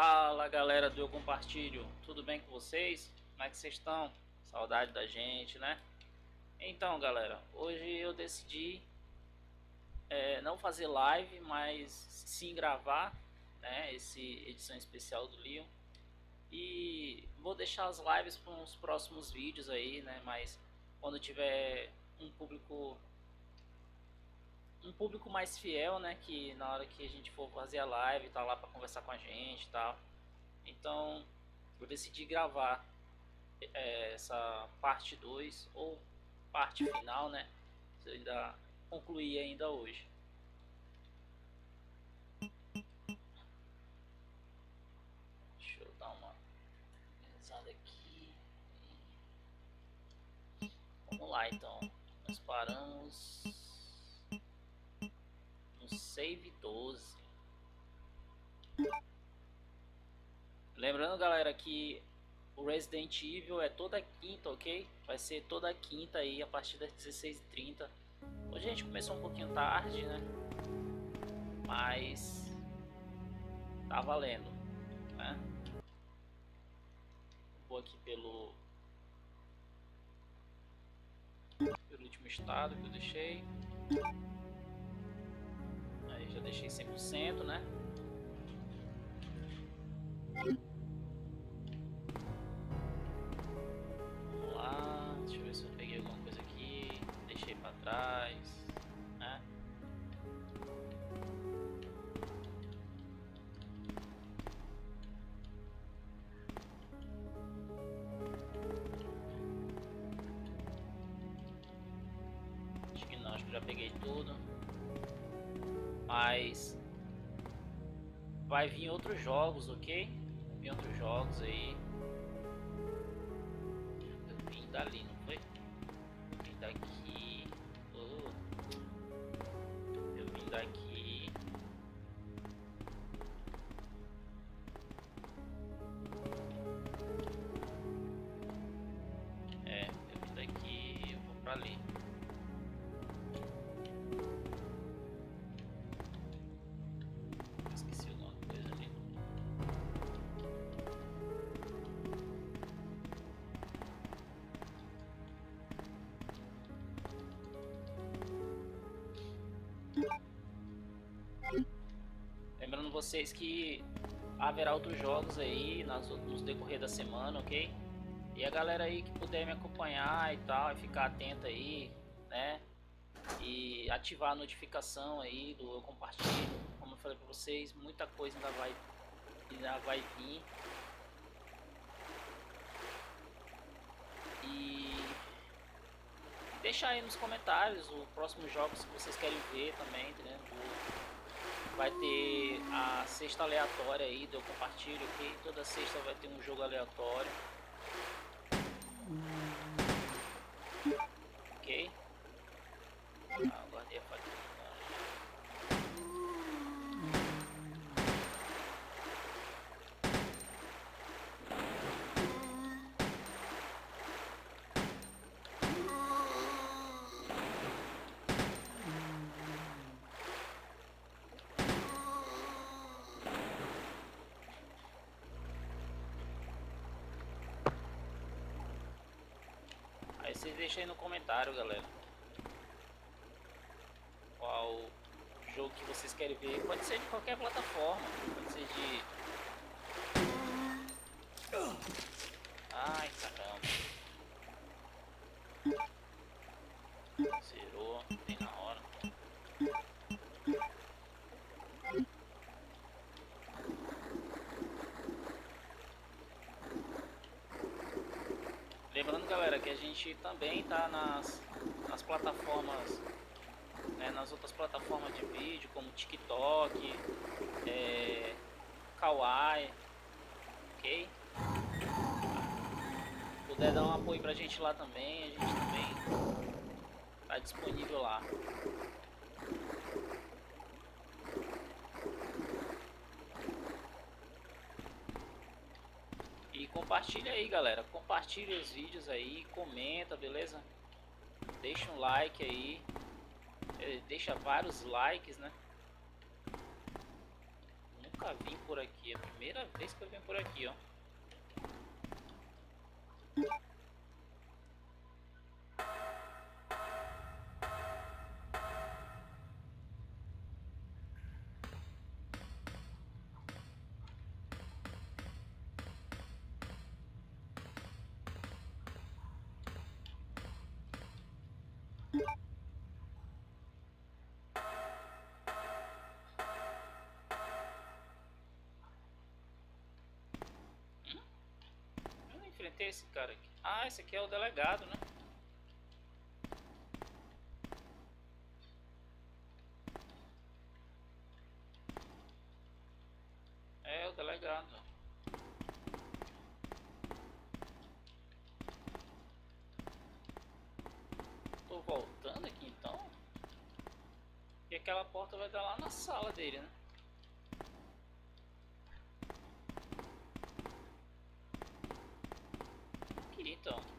Fala galera do Eu Compartilho, tudo bem com vocês? Como é que vocês estão? Saudade da gente, né? Então galera, hoje eu decidi é, não fazer live, mas sim gravar né, esse edição especial do Leon e vou deixar as lives para os próximos vídeos aí, né? Mas quando tiver um público um público mais fiel, né? Que na hora que a gente for fazer a live, tá lá para conversar com a gente e tal. Então, eu decidi gravar é, essa parte 2 ou parte final, né? Se eu ainda concluir ainda hoje. Deixa eu dar uma pesada aqui. Vamos lá então. Nós paramos save 12. Lembrando, galera, que o Resident Evil é toda quinta, ok? Vai ser toda quinta aí, a partir das 16h30. Hoje a gente começou um pouquinho tarde, né? Mas... Tá valendo, né? Vou aqui pelo... Pelo último estado que eu deixei. Já deixei 100%, né? Vai vir outros jogos, ok? Vir outros jogos aí. Eu vim dali, não vocês que haverá outros jogos aí nas, nos decorrer da semana, ok? E a galera aí que puder me acompanhar e tal, e ficar atenta aí, né? E ativar a notificação aí do eu compartilho. Como eu falei para vocês, muita coisa ainda vai, ainda vai vir. E deixar aí nos comentários os próximos jogos que vocês querem ver também, entendeu? Vai ter a sexta aleatória aí, do compartilho aqui, toda sexta vai ter um jogo aleatório. Ok? Ah, guardei a fatia. Deixem aí no comentário, galera. Qual jogo que vocês querem ver. Pode ser de qualquer plataforma. Pode ser de... Que a gente também tá nas, nas plataformas, né, nas outras plataformas de vídeo como TikTok, é, Kawaii, ok? Puder dar um apoio pra gente lá também, a gente também tá disponível lá. E compartilha aí, galera. Compartilha os vídeos aí, comenta, beleza? Deixa um like aí. É, deixa vários likes, né? nunca vim por aqui. É a primeira vez que eu venho por aqui, ó. Enfrentei esse cara aqui. Ah, esse aqui é o delegado, né? É o delegado. Tô voltando aqui então. E aquela porta vai dar lá na sala dele, né? então.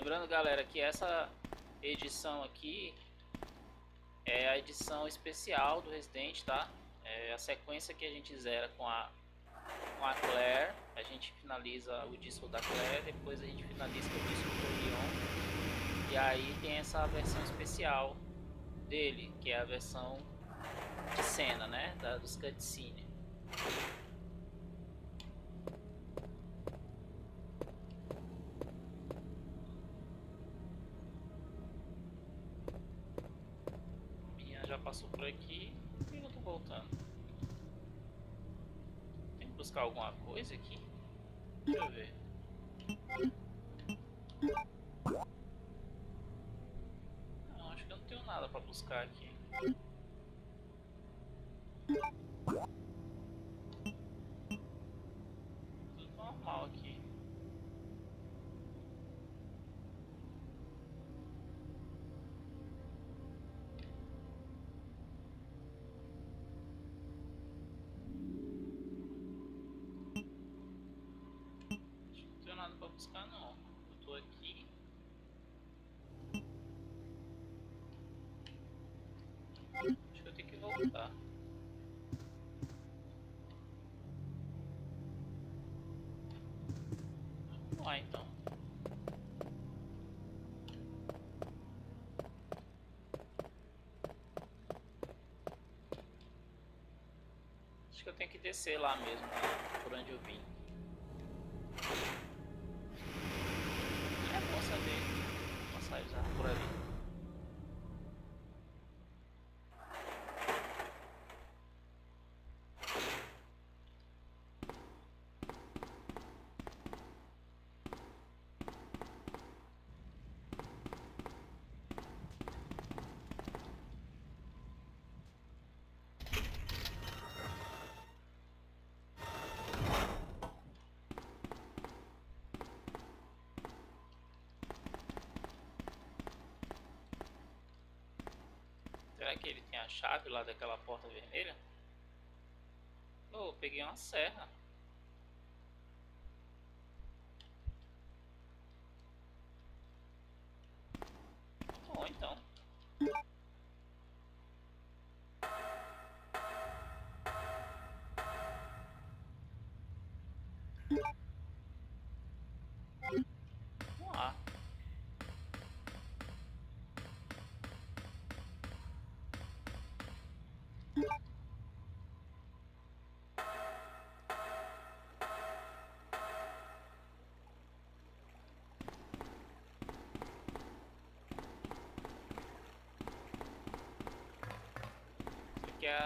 Lembrando, galera, que essa edição aqui é a edição especial do Resident, tá? É a sequência que a gente zera com a, com a Claire, a gente finaliza o disco da Claire, depois a gente finaliza o disco do Leon. E aí tem essa versão especial dele, que é a versão de cena, né? Da, dos cutscenes. Buscar não. Eu tô aqui. Acho que eu tenho que voltar. Vamos lá então. Acho que eu tenho que descer lá mesmo, por onde eu vim. por ali. Será que ele tem a chave lá daquela porta vermelha? Oh, peguei uma serra.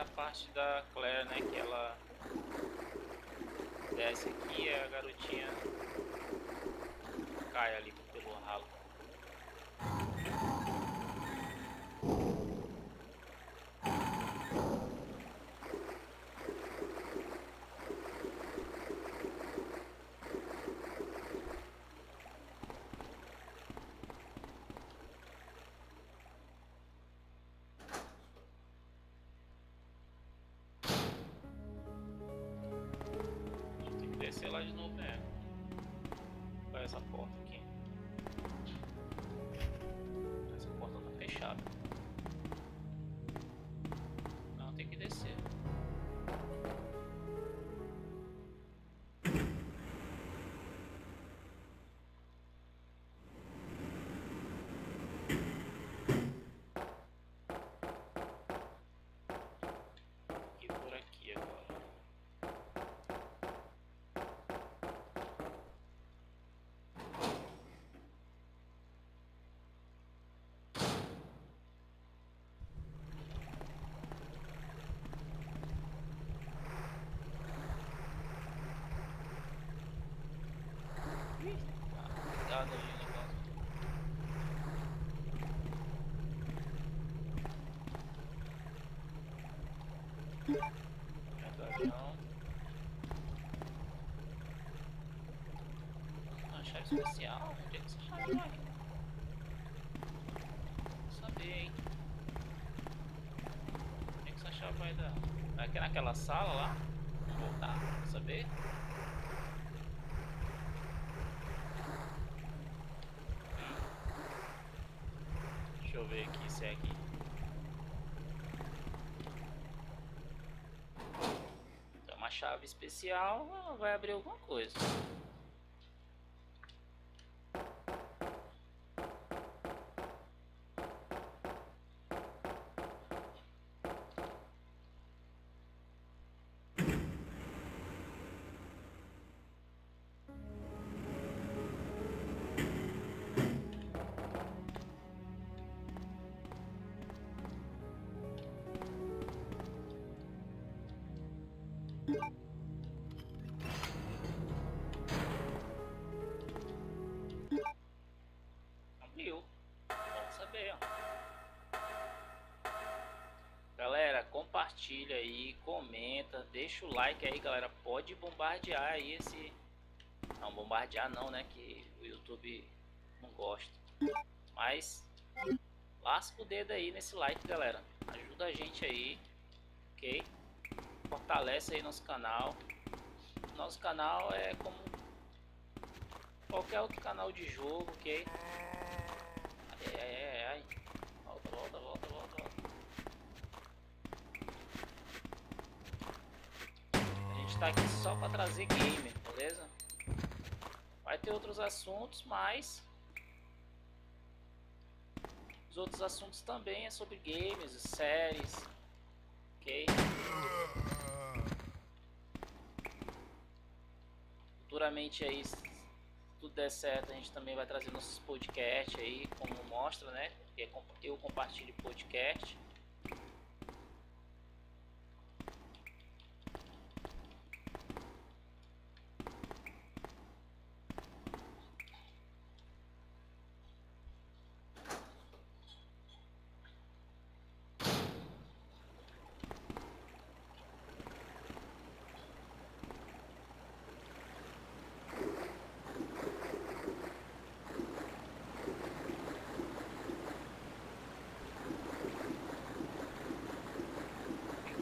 A parte da Claire, né? Que ela desce aqui e a garotinha ligado, Uma chave especial? Vai? Saber, hein? Que essa vai dar? Vai naquela sala lá? Voltar, saber? Eu ver aqui. Tem uma chave especial, vai abrir alguma coisa. Compartilha aí, comenta, deixa o like aí, galera. Pode bombardear aí esse. Não, bombardear não, né? Que o YouTube não gosta. Mas lasca o dedo aí nesse like, galera. Ajuda a gente aí, ok? Fortalece aí nosso canal. Nosso canal é como qualquer outro canal de jogo, ok? Ai, ai, ai, ai. Volta, volta, volta, volta, volta. A gente tá aqui só pra trazer gamer, beleza? Vai ter outros assuntos, mas... Os outros assuntos também é sobre games, séries, ok? Futuramente aí tudo der certo, a gente também vai trazer nossos podcasts aí, como mostra, né? Eu compartilho podcast.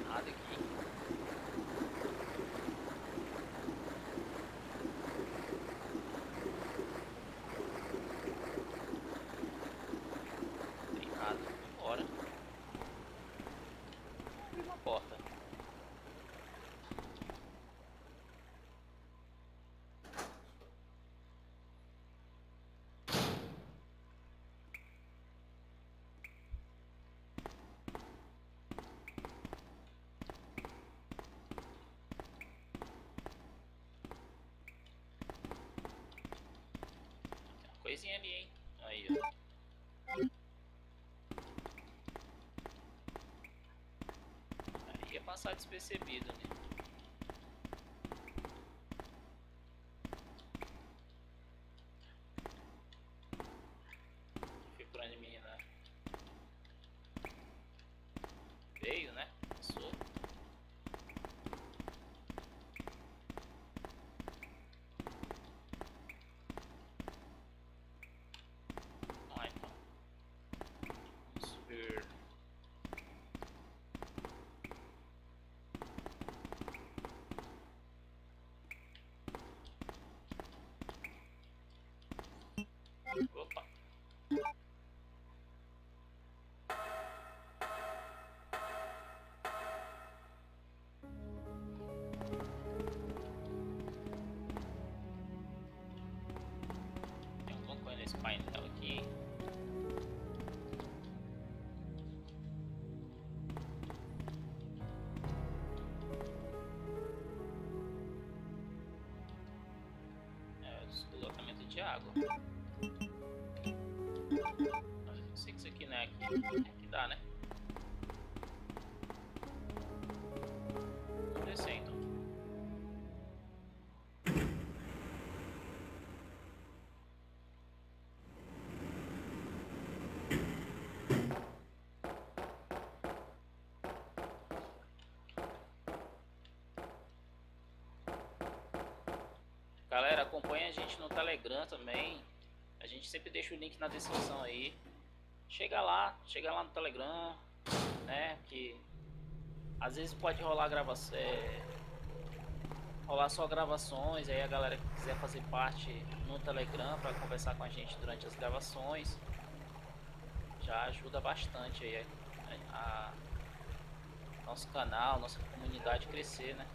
Nada aqui. Tem nada. Bora. Abrir uma porta. Tem uma coisinha ali, hein? Aí, ó. Aí ia passar despercebido, né? Nesse painel aqui. É, deslocamento de água. Eu sei que isso aqui não é aqui. Aqui dá, né? Acompanha a gente no Telegram também. A gente sempre deixa o link na descrição aí. Chega lá, chega lá no Telegram, né? Que às vezes pode rolar gravação. É, rolar só gravações, aí a galera que quiser fazer parte no Telegram para conversar com a gente durante as gravações já ajuda bastante aí a, a nosso canal, nossa comunidade crescer, né?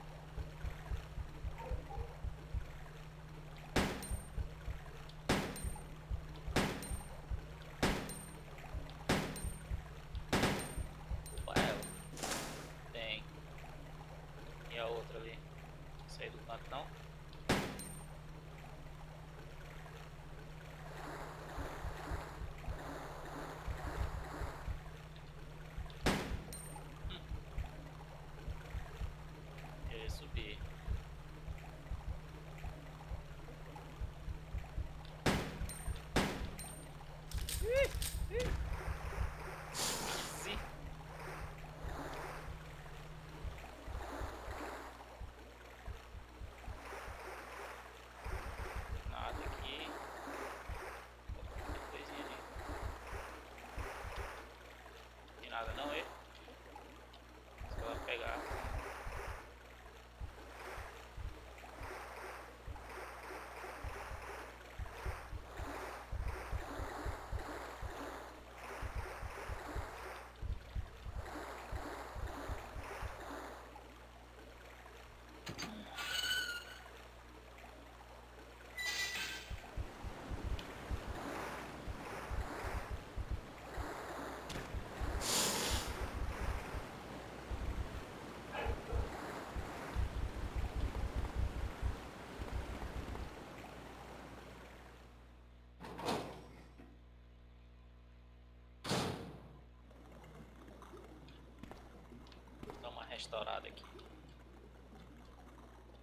Restaurada aqui.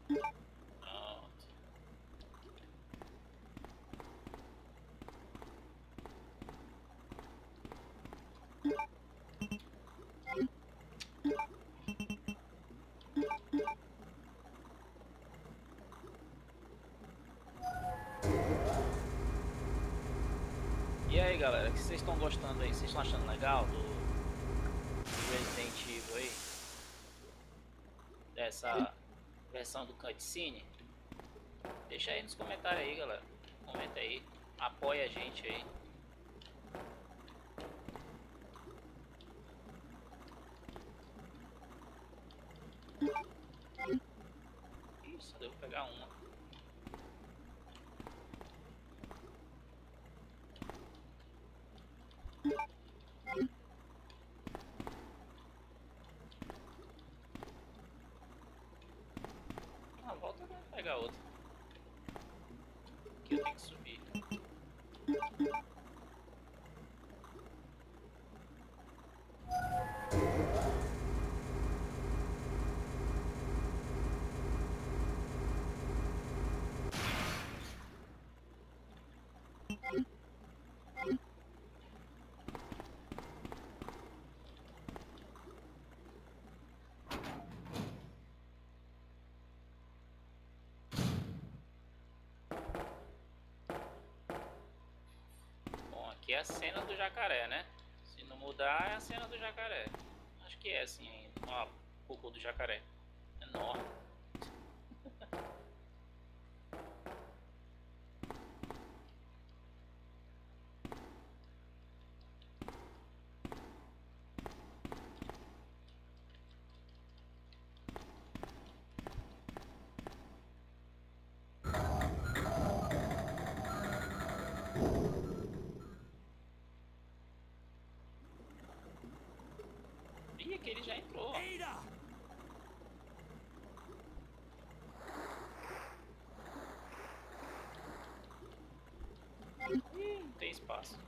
Pronto. E aí galera, o que vocês estão gostando aí? Vocês estão achando legal do Resident Evil aí? Dessa versão do cutscene? Deixa aí nos comentários aí, galera. Comenta aí. Apoia a gente aí. É a cena do jacaré, né? Se não mudar, é a cena do jacaré. Acho que é assim. Ó, o cocô do jacaré. Enorme. que ele já entrou. Ih, não tem espaço.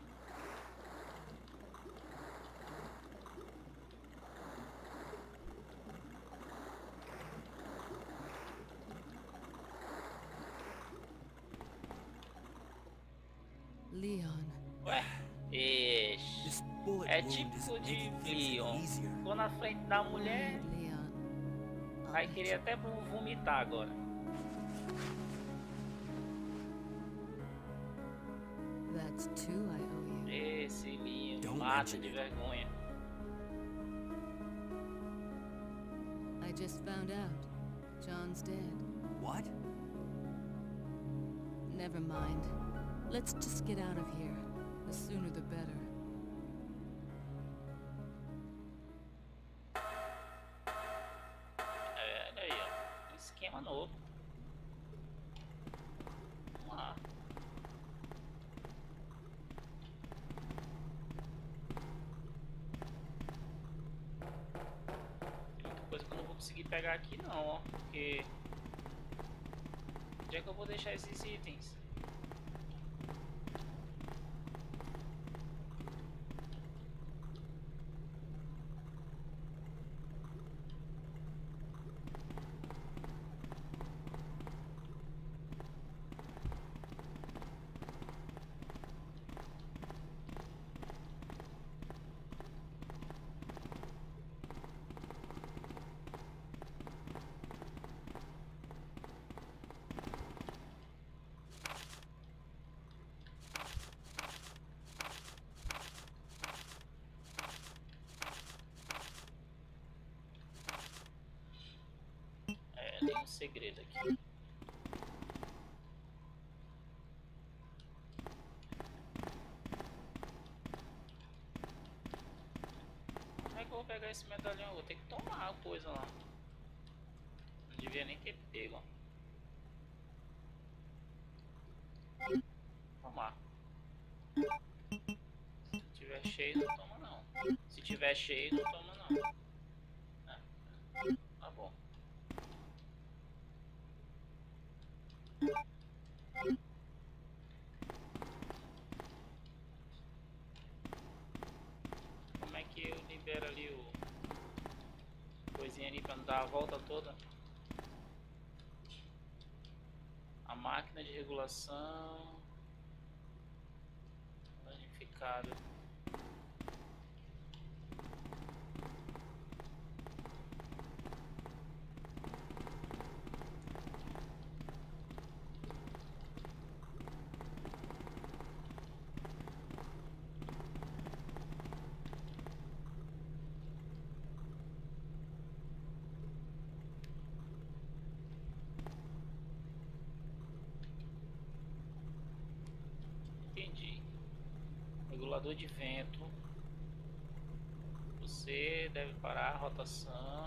Leon. Ué, ixi. É típico de Leon. Ficou na frente da mulher. Vai querer até vomitar agora. That's two I owe you. Esse linho Don't mata mention de it. vergonha. I just found out. John's dead. What? Never mind. Let's just get out of here. The sooner the better. Pegar aqui não, ó. Porque... Onde é que eu vou deixar esses itens? É, tem um segredo aqui. Como é que eu vou pegar esse medalhão? Eu vou ter que tomar a coisa lá. Não devia nem ter pego. ó. Tomar. Se tiver cheio, não toma não. Se tiver cheio, não toma não. É. Tá bom. Como é que eu libero ali o coisinha ali pra não dar a volta toda? A máquina de regulação danificada. Entendi. Regulador de vento. Você deve parar a rotação.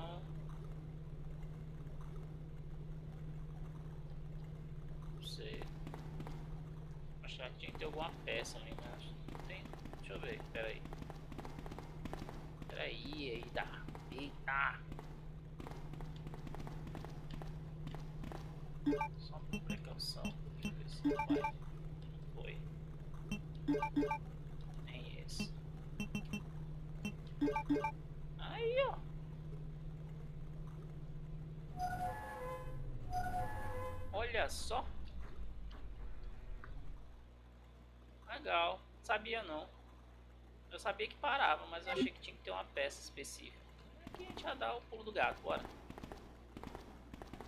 Sabia que parava, mas eu achei que tinha que ter uma peça específica. Aqui a gente já dá o pulo do gato, bora.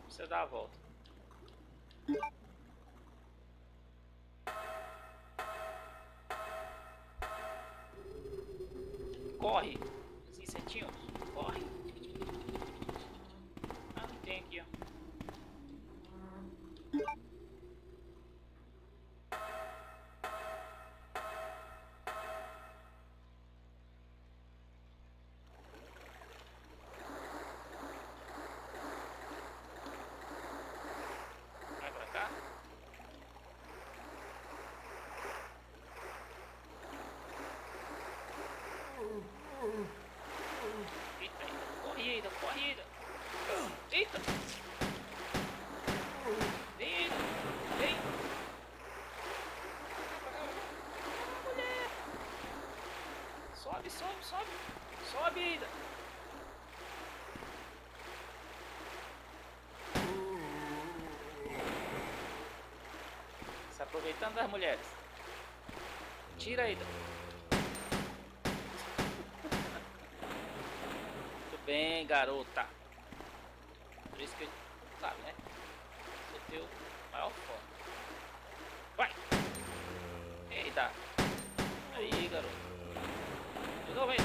Você dá a volta. Eita, corre ainda. Eita! Vem vem! Mulher! Sobe, sobe, sobe! Sobe ainda! Se aproveitando das mulheres. Tira ainda. Bem, garota. Por isso que eu. Sabe, né? Sou teu maior fã. Vai! Eita! Eita. Aí, garoto. De novo, hein?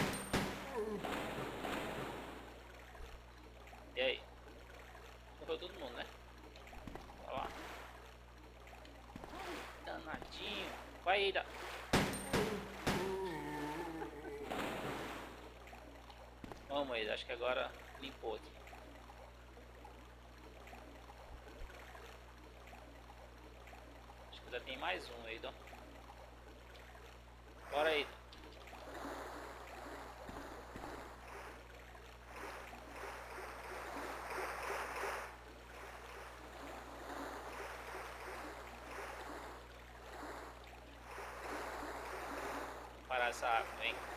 E aí? Morreu todo mundo, né? Olha lá. Danadinho. Vai, Eita. Aí, Acho que agora limpou aqui. Acho que ainda tem mais um aí, ó. Bora aí. Parar essa água, hein?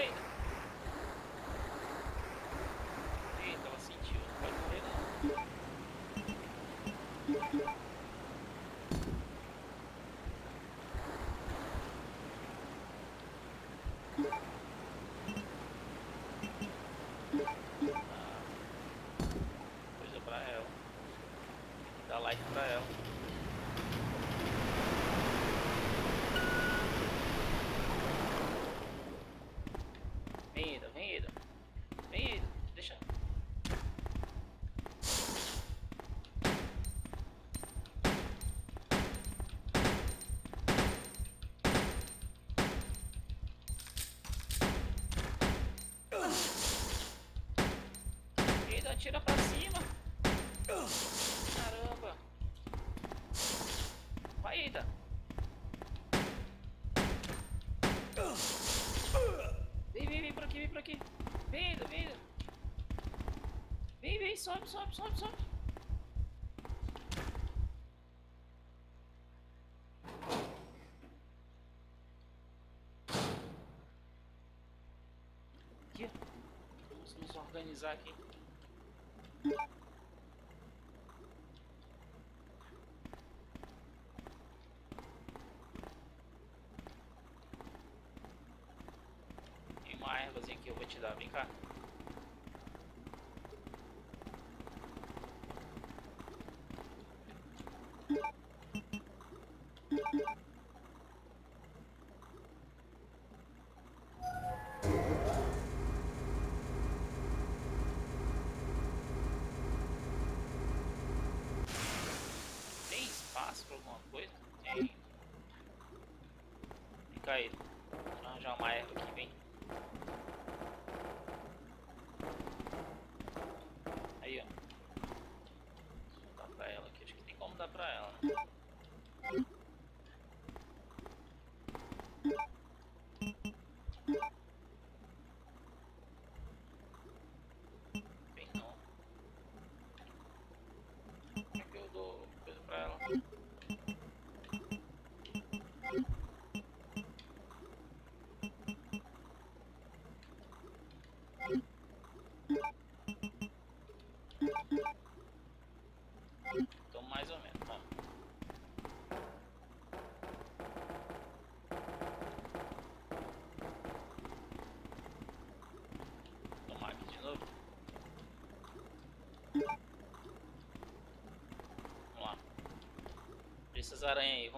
Eita, ela sentiu. Não pode morrer não. Ah, Coisa pra ela. Dá like pra ela. Vem, Ida, vem, Ida. Vem, Ida. Deixa. Ida, atira pra cima. Caramba. Vai, Ida. Vem, vem, vem por aqui, vem por aqui. Vem, Ida, vem. Vem, vem, sobe, sobe, sobe, sobe. Aqui. Vamos nos organizar aqui. Tem uma ervazinha que eu vou te Como é que eu dou coisa pra ela? Essas aranhas aí,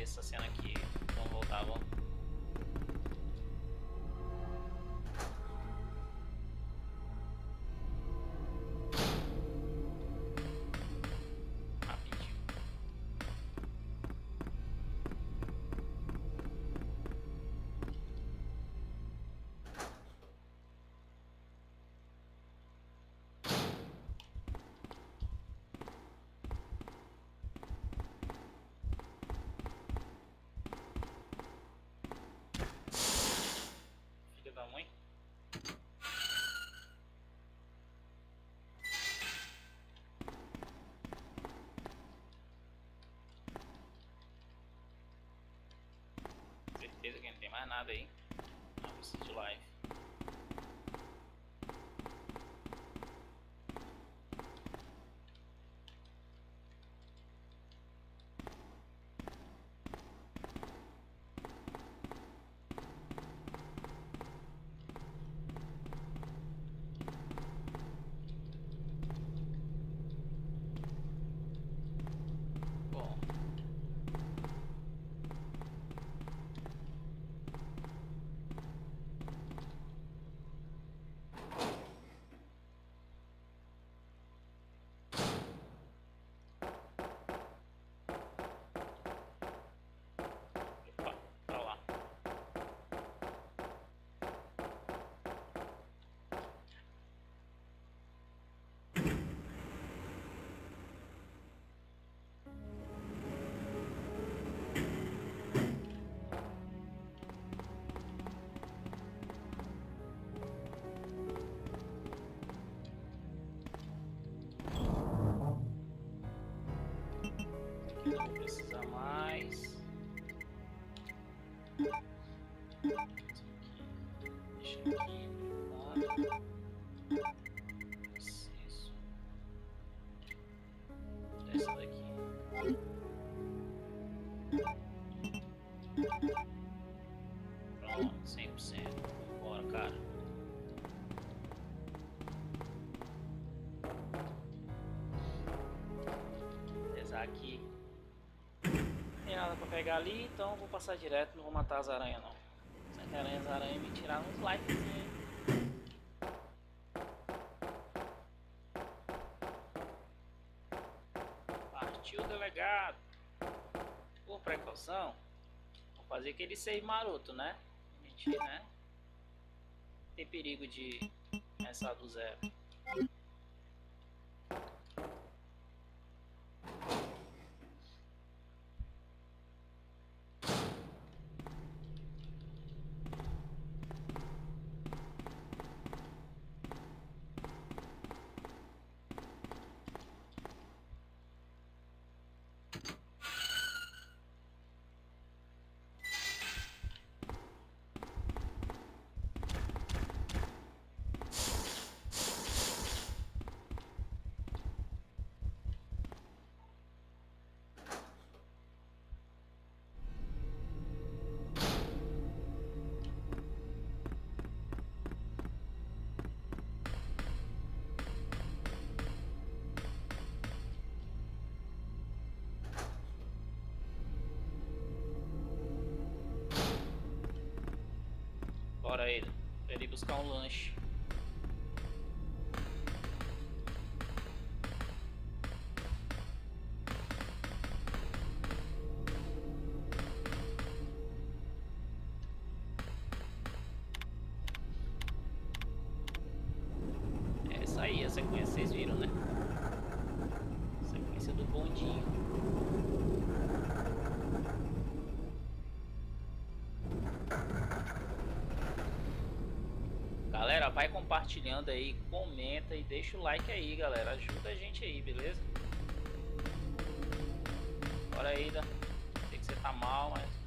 Foi essa cena aqui. Certeza que não tem mais nada aí. Não precisa de live. Pegar ali, então vou passar direto, não vou matar as aranhas não. Se as aranhas, as aranhas me tiraram uns likes. Partiu o delegado. Por precaução, vou fazer aquele save maroto, né? Mentir, né? Tem perigo de começar do zero. Bora aí, pra ele buscar um lanche. Compartilhando aí, comenta e deixa o like aí, galera. Ajuda a gente aí, beleza? Bora aí, da. Sei que você tá mal, mas.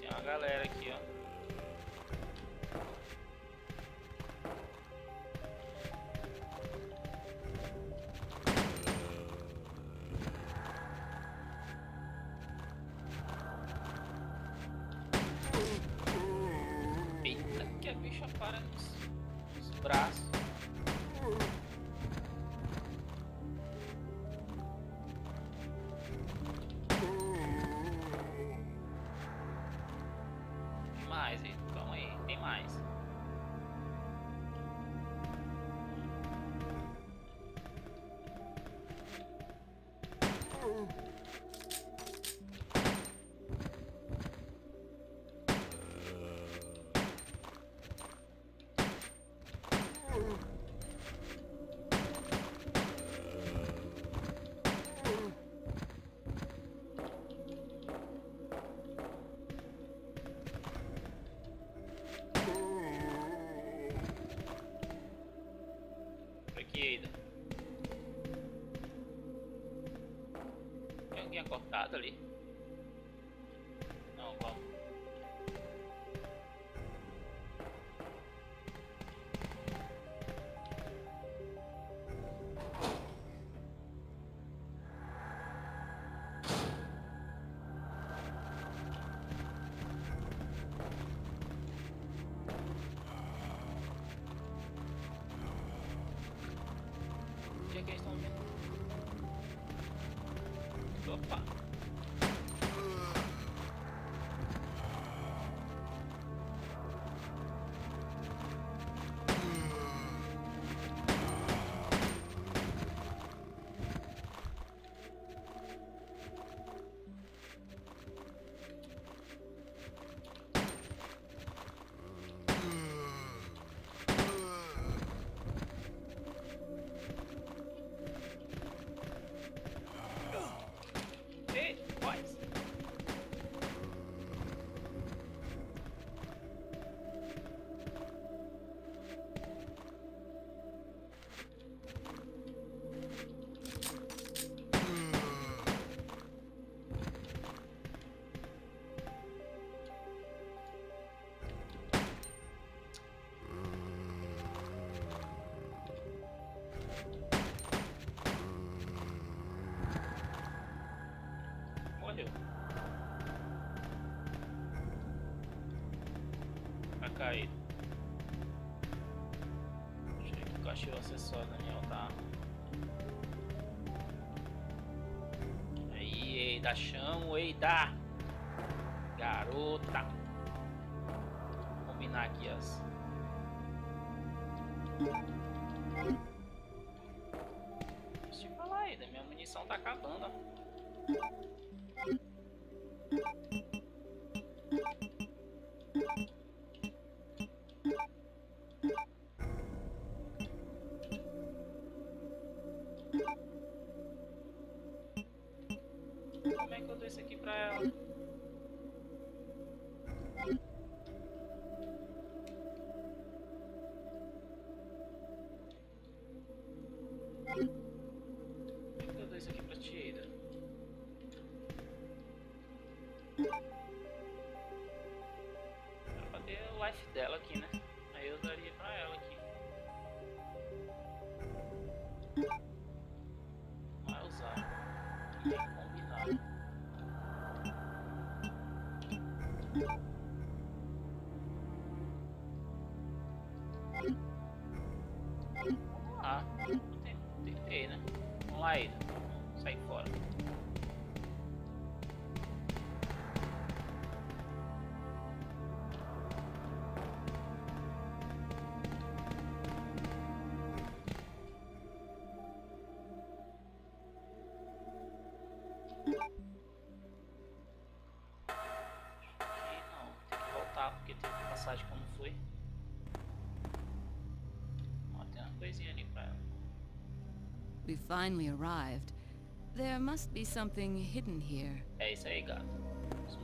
Tem uma galera aqui, ó. Oh. yang kau tak tu acessórios na minha altar. Aí, chão, chamo, Eida! Garota! Vou combinar aqui as... esse aqui pra ela. Eu dou esse aqui pra Tieira. Pra fazer o life dela aqui, né? Ah, Vamos lá. Tentei, né? Vamos lá, Ida. Vamos sair fora. Finally arrived. There must be something hidden here. É isso aí, gato. Isso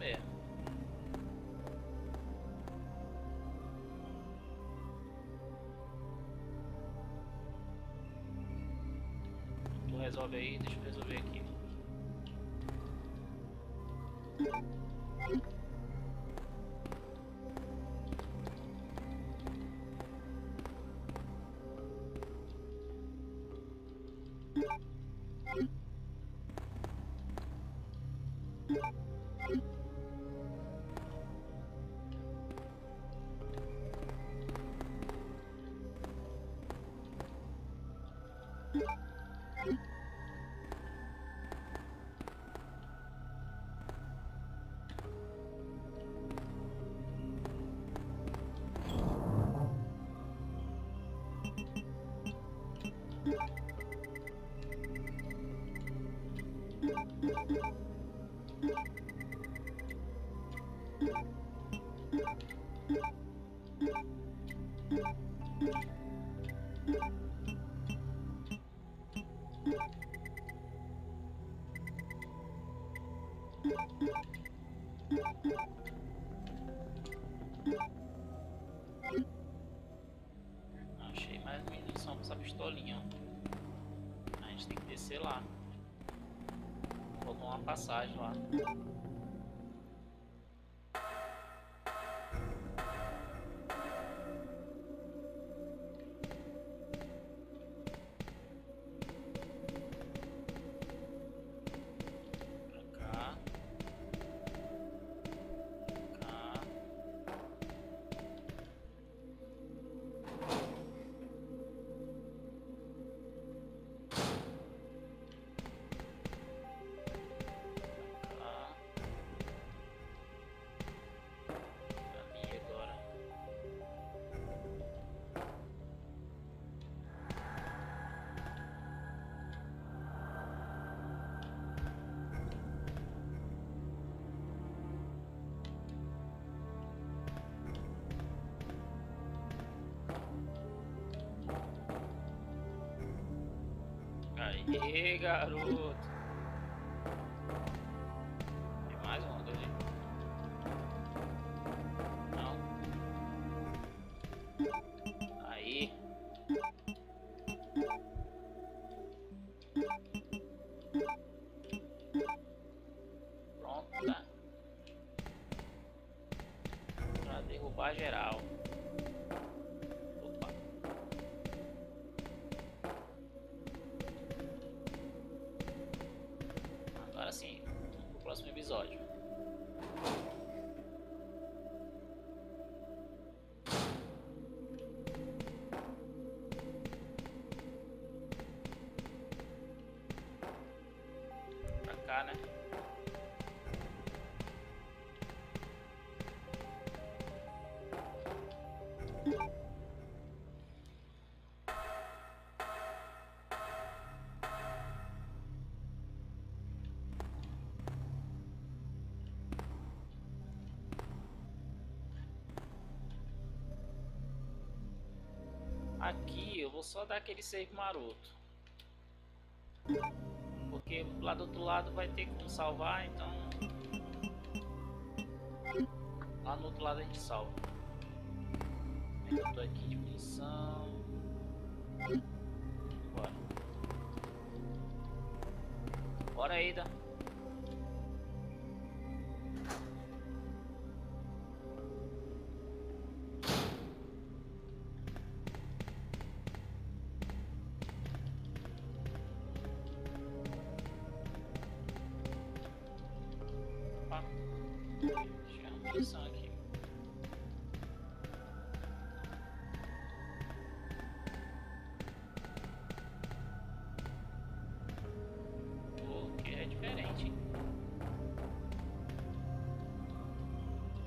resolve aí, deixa descer lá. Uma passagem Aê, garoto. Né? Aqui eu vou só dar aquele save maroto. Lá do outro lado vai ter como salvar, então... Lá no outro lado a gente salva. Eu tô aqui de munição. Bora. Bora, Ida. munição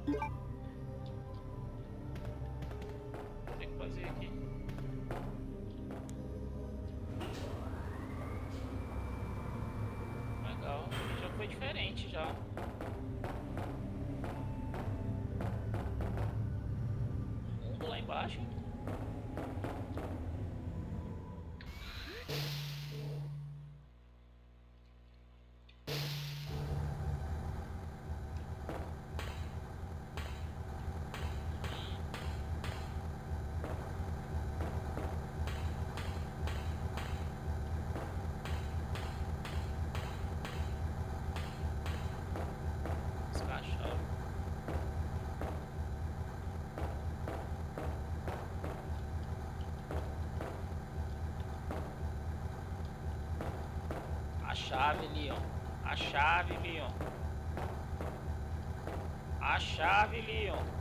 Tem que fazer aqui. Legal, já foi diferente já. Chave, Leon. A chave, Leon. A chave, Leon.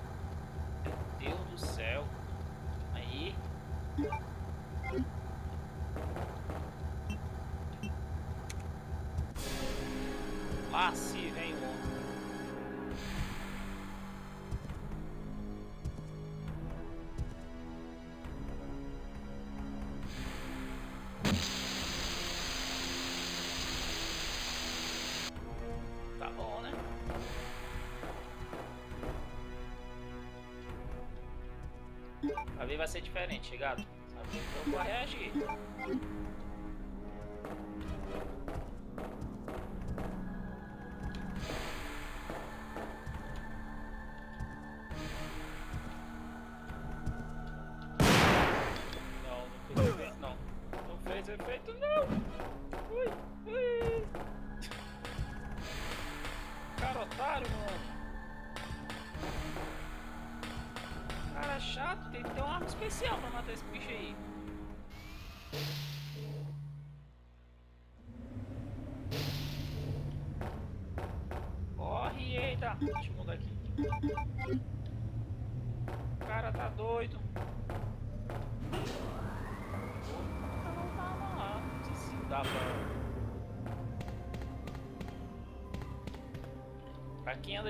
Ver vai ser diferente, chegado. Sabe? Eu vou reagir.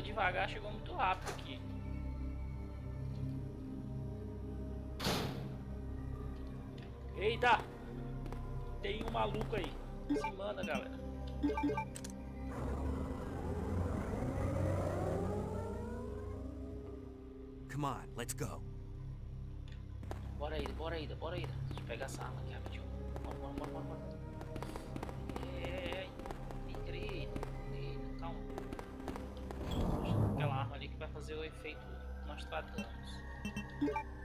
Devagar, chegou muito rápido aqui. Eita! Tem um maluco aí. Se manda, galera. Come on, let's go. Bora aí, bora aí, bora aí. Deixa eu pegar essa arma aqui rapidinho. Bora, bora, bora, bora. bora. Fazer o efeito Nostradamus.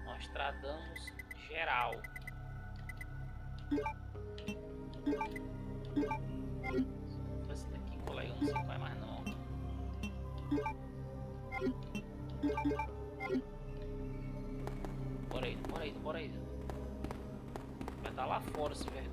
Nostradamus geral. Se fosse daqui, colega, não sei qual é mais não. Bora aí, bora aí, bora aí. Vai estar lá fora esse vergonha.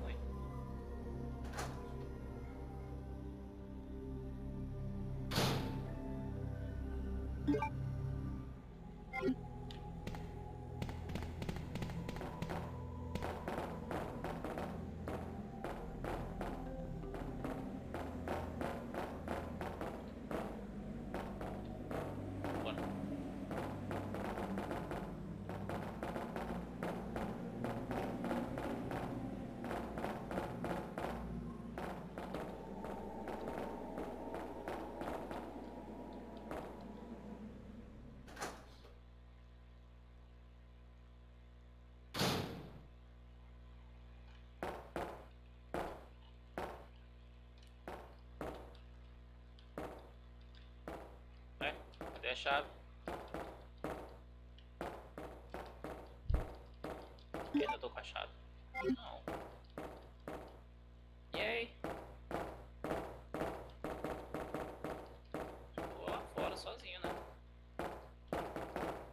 Chave? Eu ainda tô com a chave. Não. E aí? Vou lá fora sozinho, né?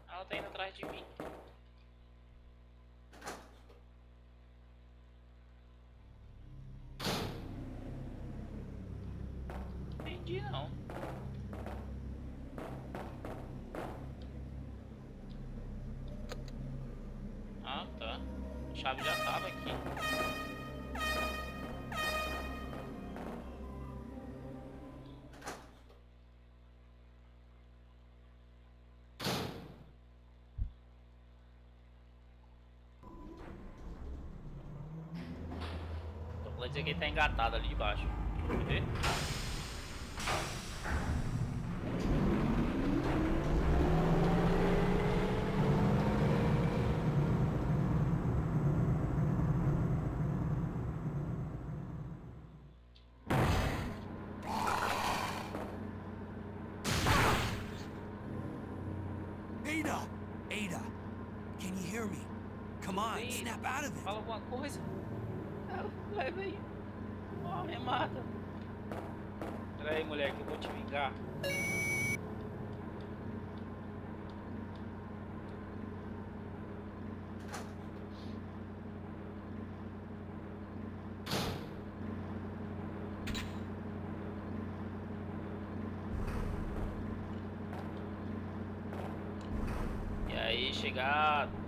Ela tá indo atrás de mim. Chave já tava aqui. Vou dizer que ele tá engatado ali embaixo. ver? Please. snap out of it! Fala alguma coisa. Leva aí. Ó, me mata. Pera aí, mulher, que eu vou te vingar. E aí, chegado.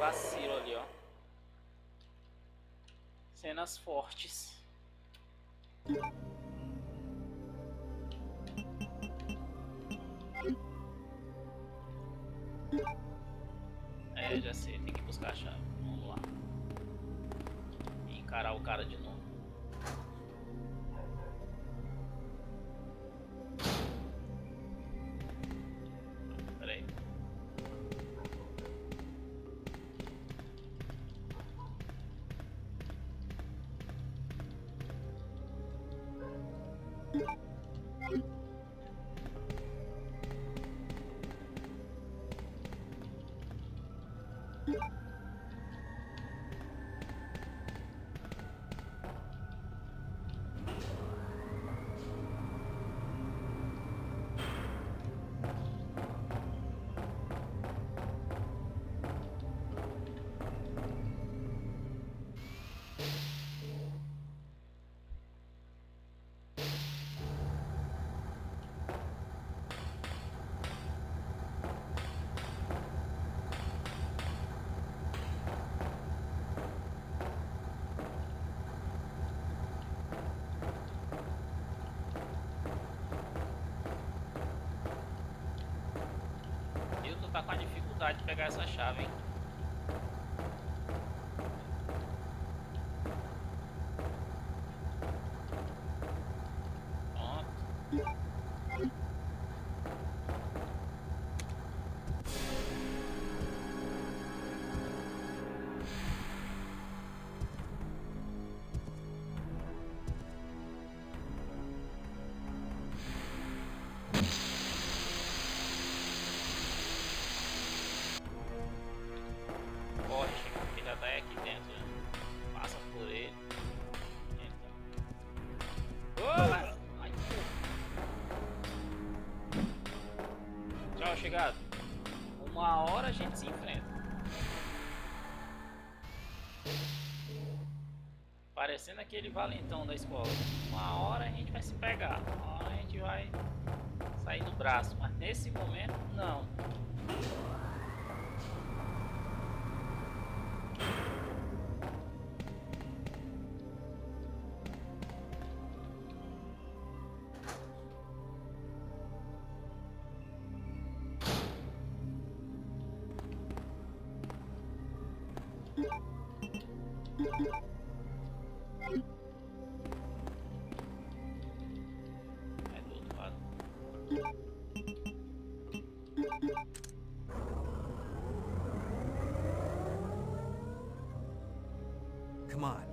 Vacilo ali, ó. Cenas fortes. De pegar essa chave, hein? Parecendo aquele valentão da escola. Uma hora a gente vai se pegar. Uma hora a gente vai sair no braço. Mas nesse momento, não.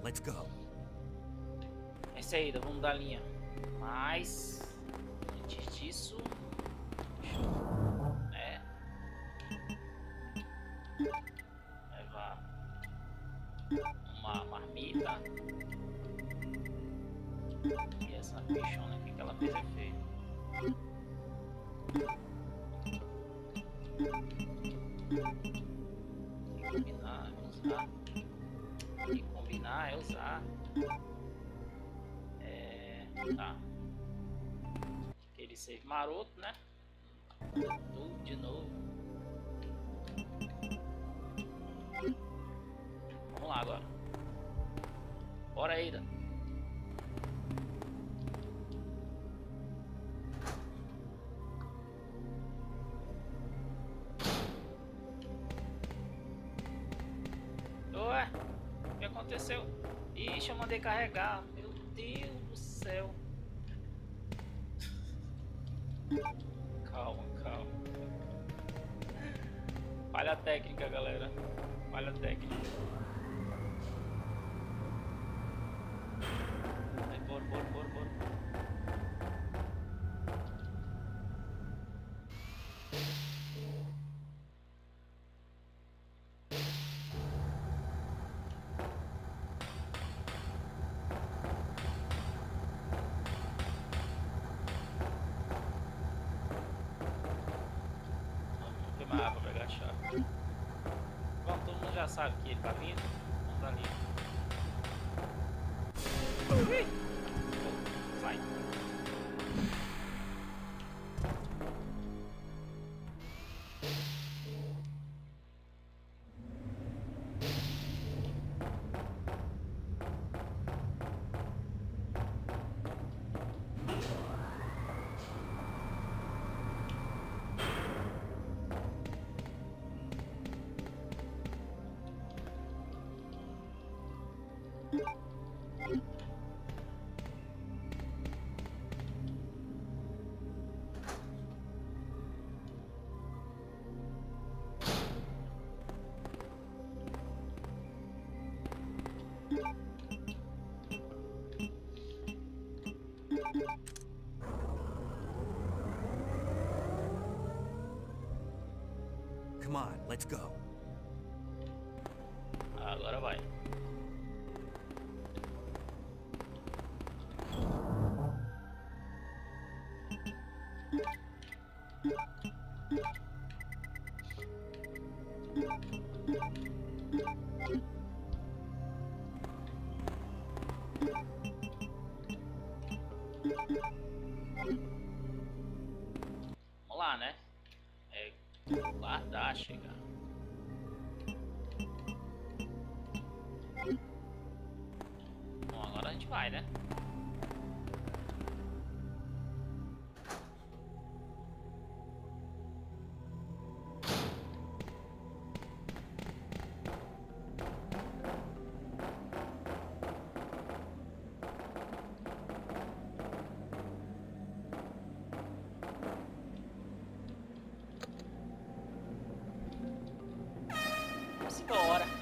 Let's go. É isso aí, vamos dar linha. Mas antes disso, é levar uma marmita e essa bichona aqui que ela fez é feia. Save maroto, né? Tudo de novo. Vamos lá agora. Bora aí. Ué, o que aconteceu? Ixi, eu mandei carregar. Sabe que ele tá vindo. On, let's go. Embora.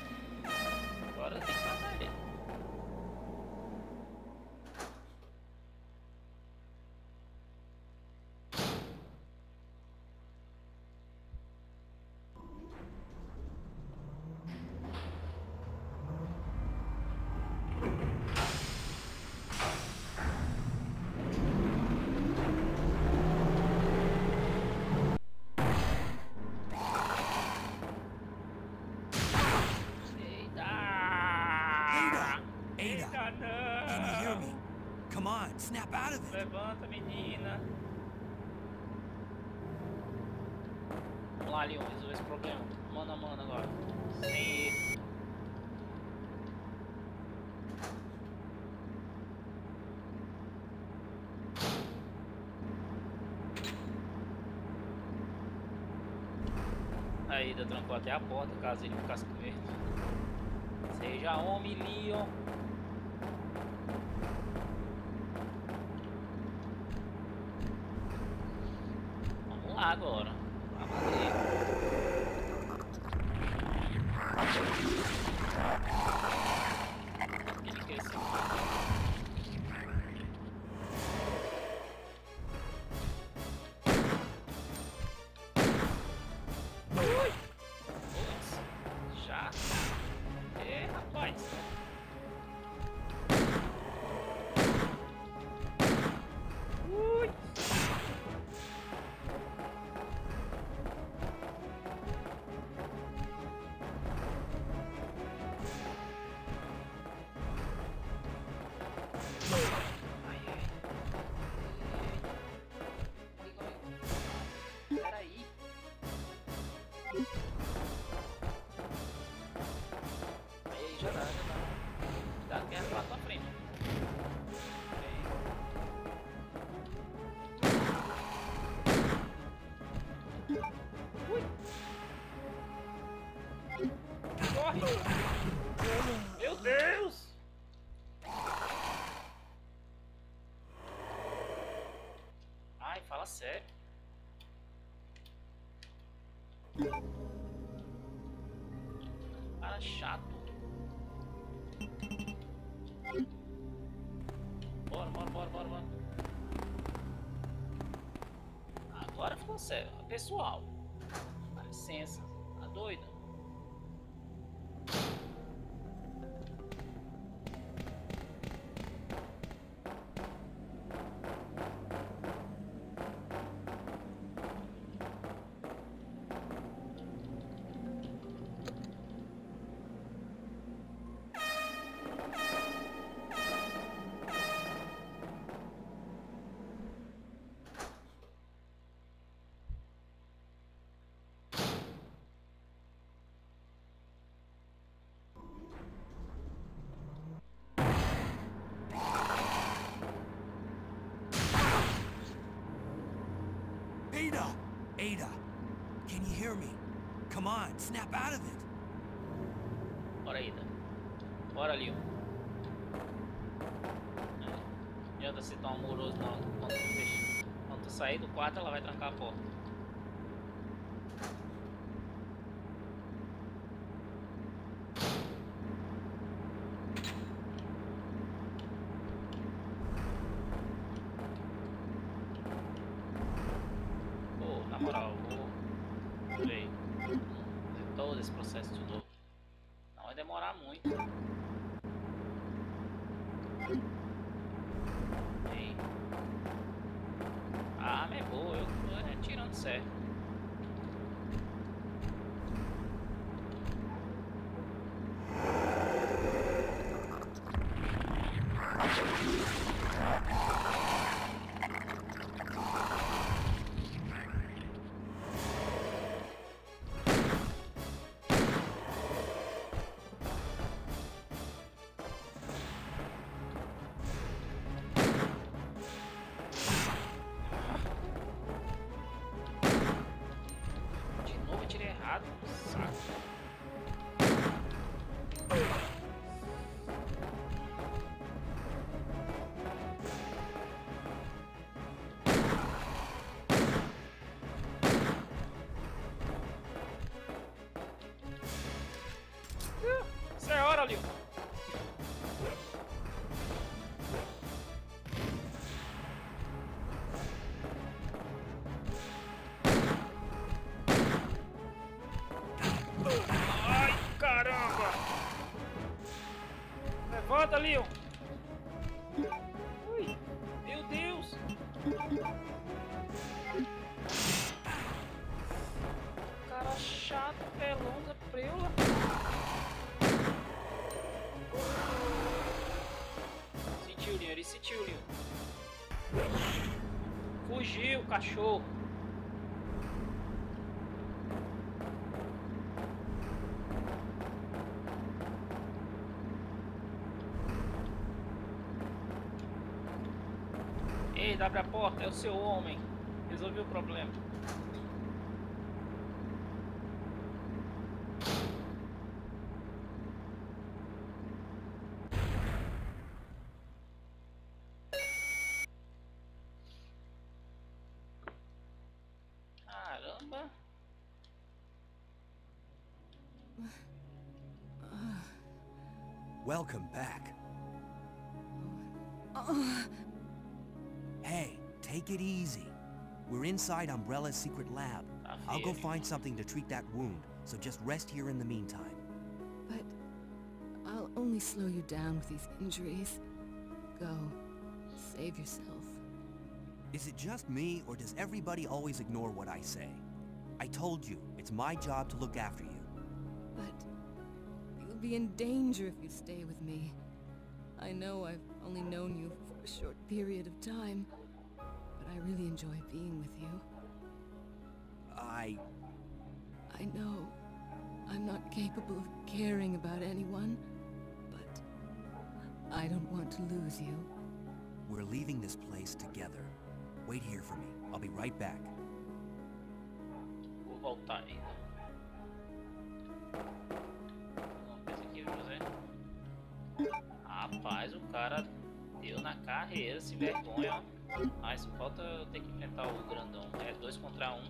Snap out of it. Levanta, menina. Vamos lá, Leon, resolver esse problema. Mano a mano agora. Erro. Aí, ainda trancou até a porta caso ele ficasse com medo. Seja homem, Leon. Agora. Let's. Sério. Pessoal, Come on, snap out of it! Bora aí, Dan. Bora, Leon. É. Não adianta ser tão amoroso não. Quando quando tu sair do quarto, ela vai trancar a porta. Levanta, Leon! Ui, meu Deus! Cara chato, pelonga, preula. Sentiu, Leon, ele sentiu, Leon. Fugiu, cachorro. Ei, abre a porta, é o seu homem. Resolveu o problema. Caramba. Welcome back. Hey, take it easy. We're inside Umbrella's secret lab. I'll go find something to treat that wound, so just rest here in the meantime. But I'll only slow you down with these injuries. Go. Save yourself. Is it just me, or does everybody always ignore what I say? I told you, it's my job to look after you. But you'll be in danger if you stay with me. I know I've only known you for a short period of time, but I really enjoy being with you. I... I know I'm not capable of caring about anyone, but I don't want to lose you. We're leaving this place together. Wait here for me. I'll be right back. Vou voltar ainda. Uma coisa aqui pra. Rapaz, o cara deu na carreira, se vergonha, ó. Mas falta eu ter que enfrentar o grandão. É dois contra um.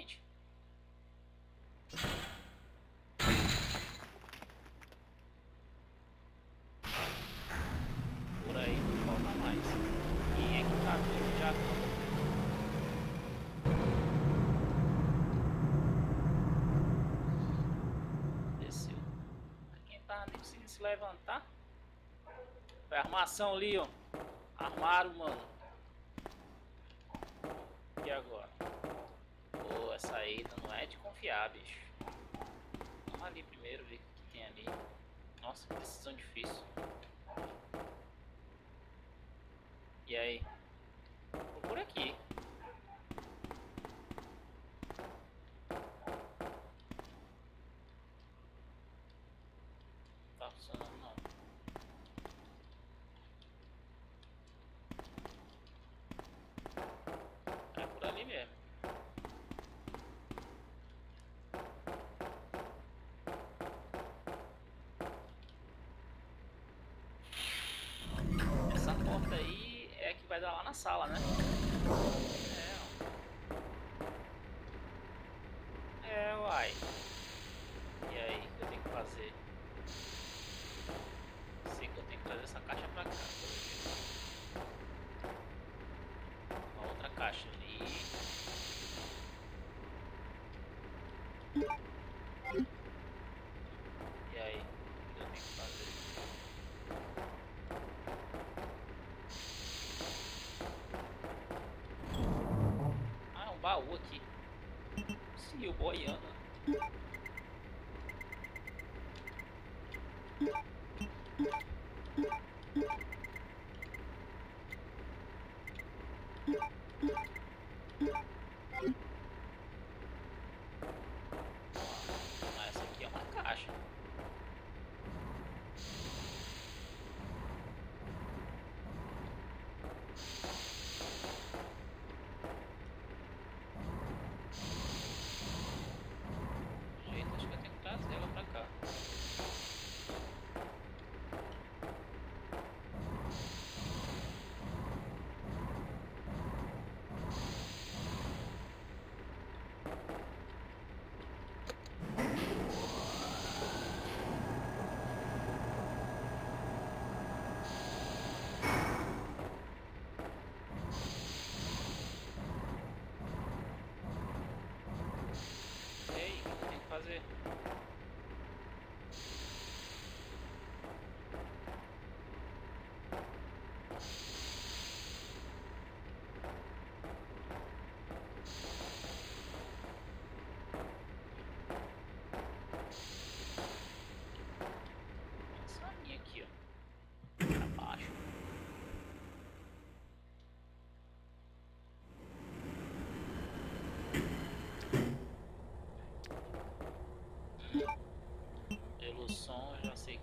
Diferente. Por aí não falta mais. Quem é que tá doido já? Desceu. Quem tava nem conseguindo se levantar? Foi a armação ali, ó. Armaram, mano. E agora? Pô, essa aí não é de confiar, bicho. Vamos ali primeiro, ver o que tem ali. Nossa, que decisão difícil. E aí? Vou por aqui. Tá funcionando não. É por ali mesmo. Essa porta aí é que dar lá na sala, né? É, ó. É, uai. Aqui. Sim, o boiando.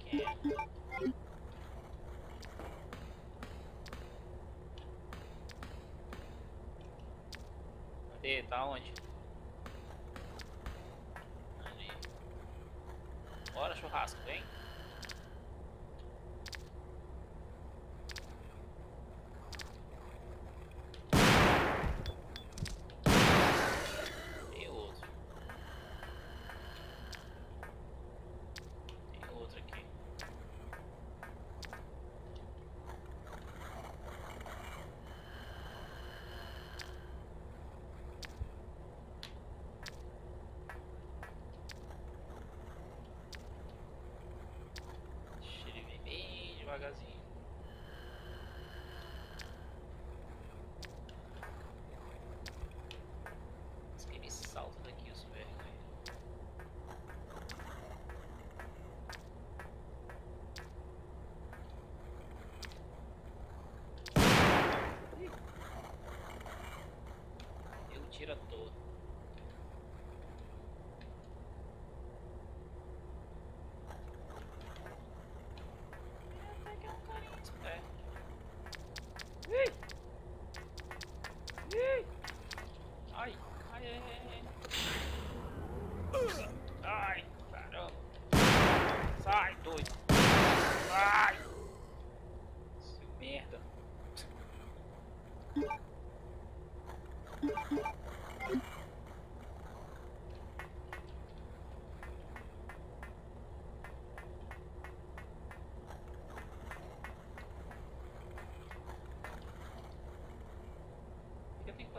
again. É. Cadê? Tá onde?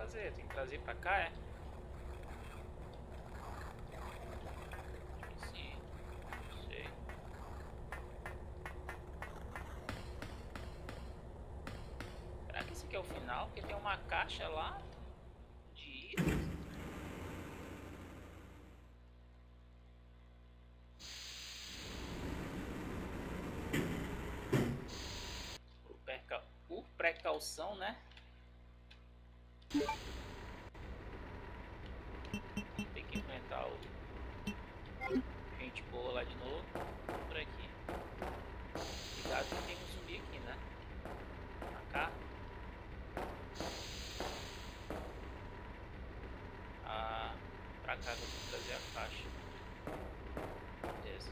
Fazer? Tem que trazer pra cá, é? Será que esse aqui é o final? Porque tem uma caixa lá de itens. Por, perca... Por precaução, né? Tem que enfrentar o gente boa lá de novo. Por aqui. Cuidado que tem um zumbi aqui, né? Pra cá. Ah, tenho que trazer a caixa. Beleza.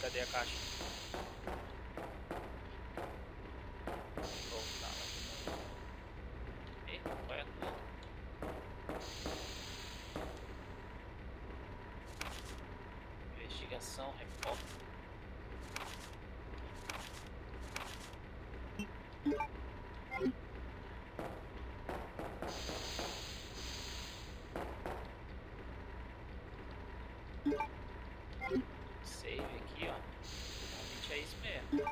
Cadê a caixa? Voltar lá de novo. Eita, qual é tudo? Investigação, repórter. Save aqui, ó. Realmente é isso mesmo.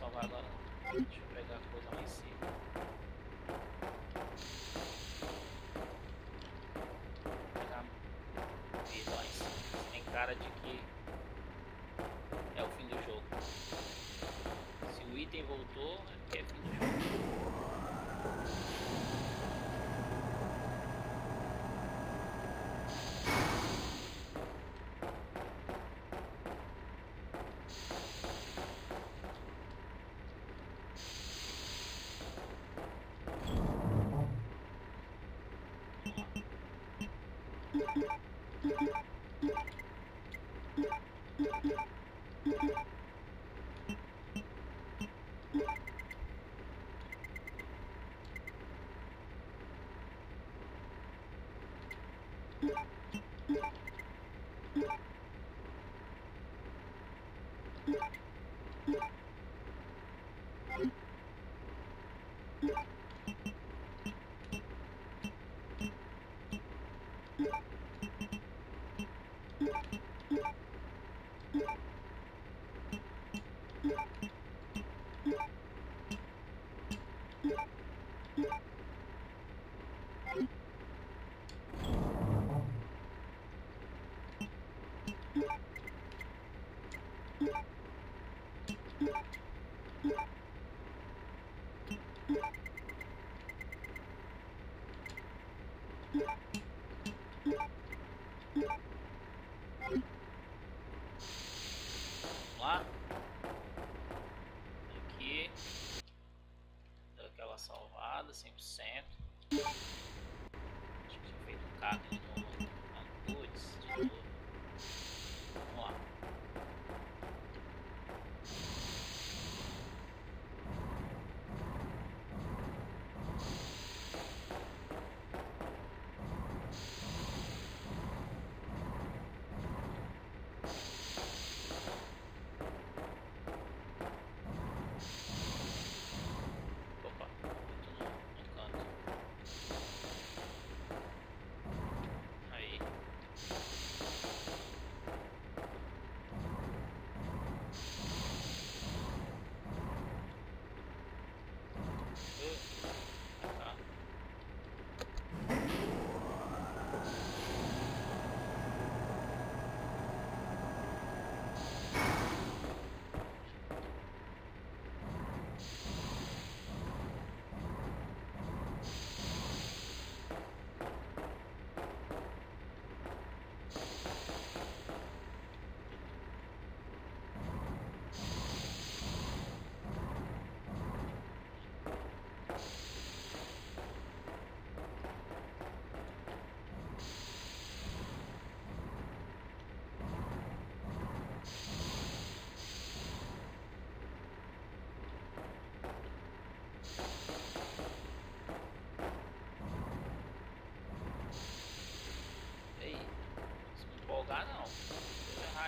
Vai agora. Deixa eu pegar a coisa lá em cima. Pegar vida lá. Tem cara de que é o fim do jogo. Se o item voltou, é porque é fim do jogo.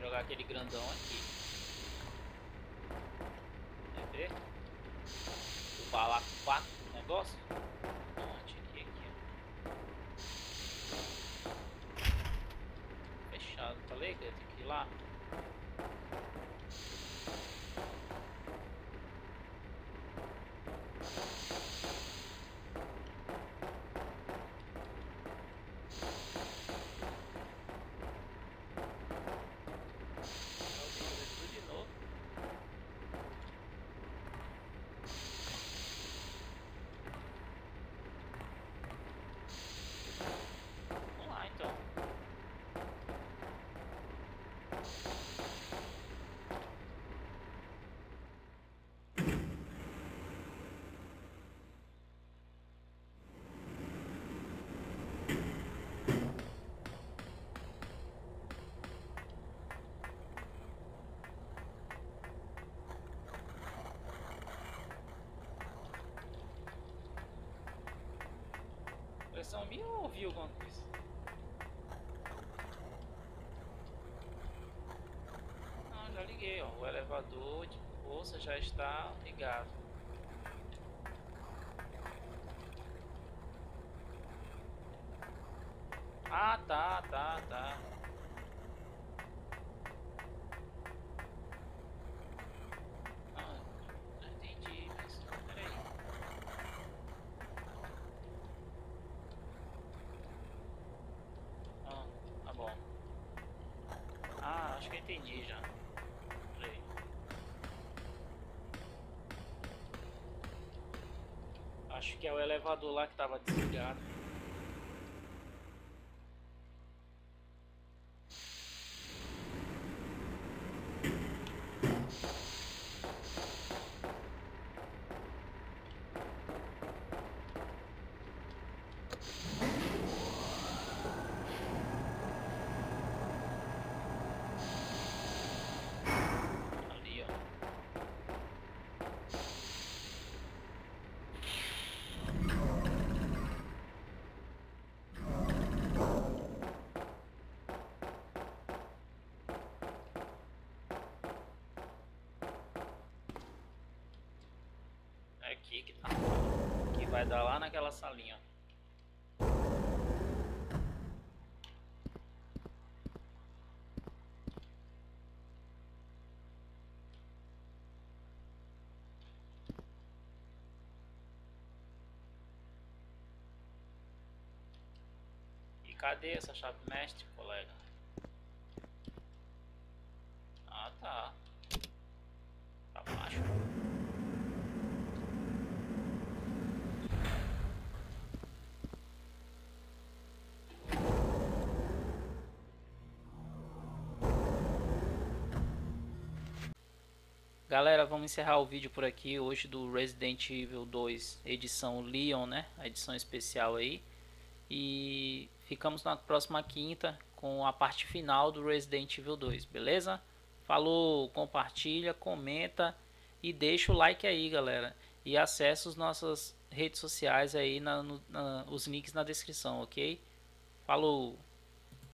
jogar aquele grandão aqui. Quer ver? O bala 4 negócio. Minha ou ouviu alguma coisa? Não, já liguei, ó. O elevador de força já está ligado. Ah, tá, tá, tá. Entendi já. Acho que é o elevador lá que estava desligado. Vai dar lá naquela salinha. E cadê essa chave mestre? Galera, vamos encerrar o vídeo por aqui hoje do Resident Evil 2 edição Leon, né? A edição especial aí. E ficamos na próxima quinta com a parte final do Resident Evil 2, beleza? Falou, compartilha, comenta e deixa o like aí, galera. E acesse as nossas redes sociais aí, na, na, os links na descrição, ok? Falou!